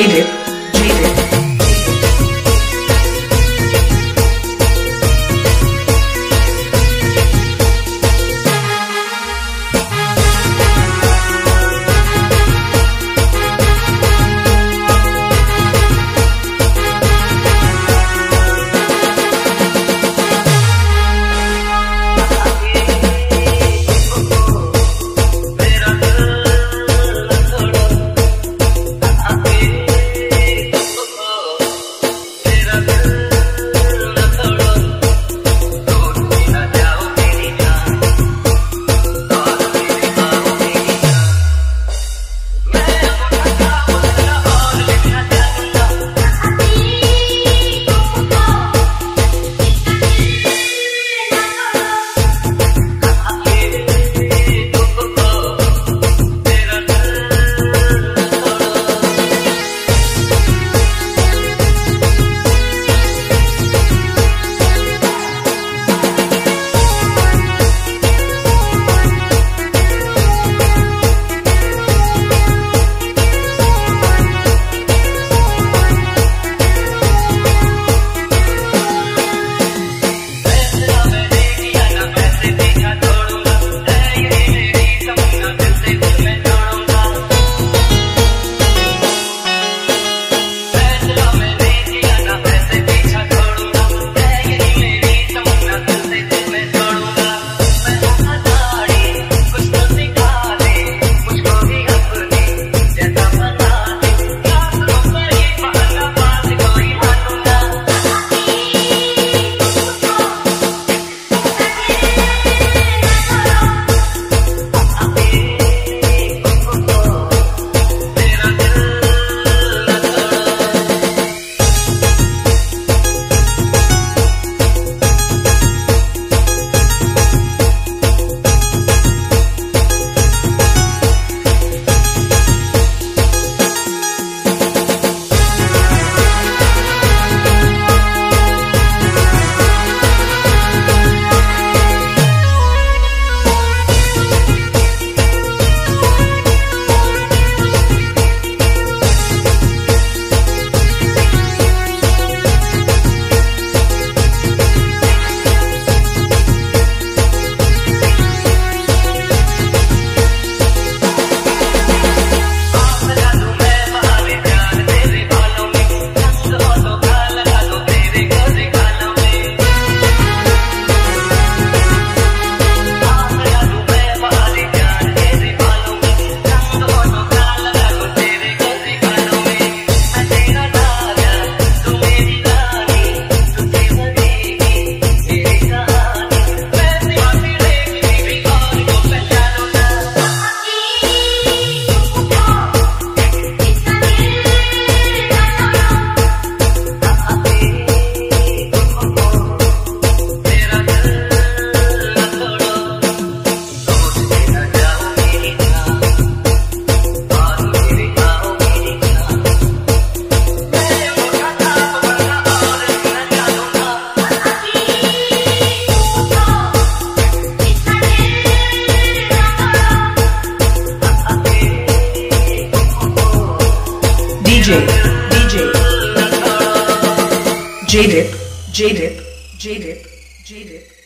made it. J-Dip, J-Dip, J-Dip, J-Dip.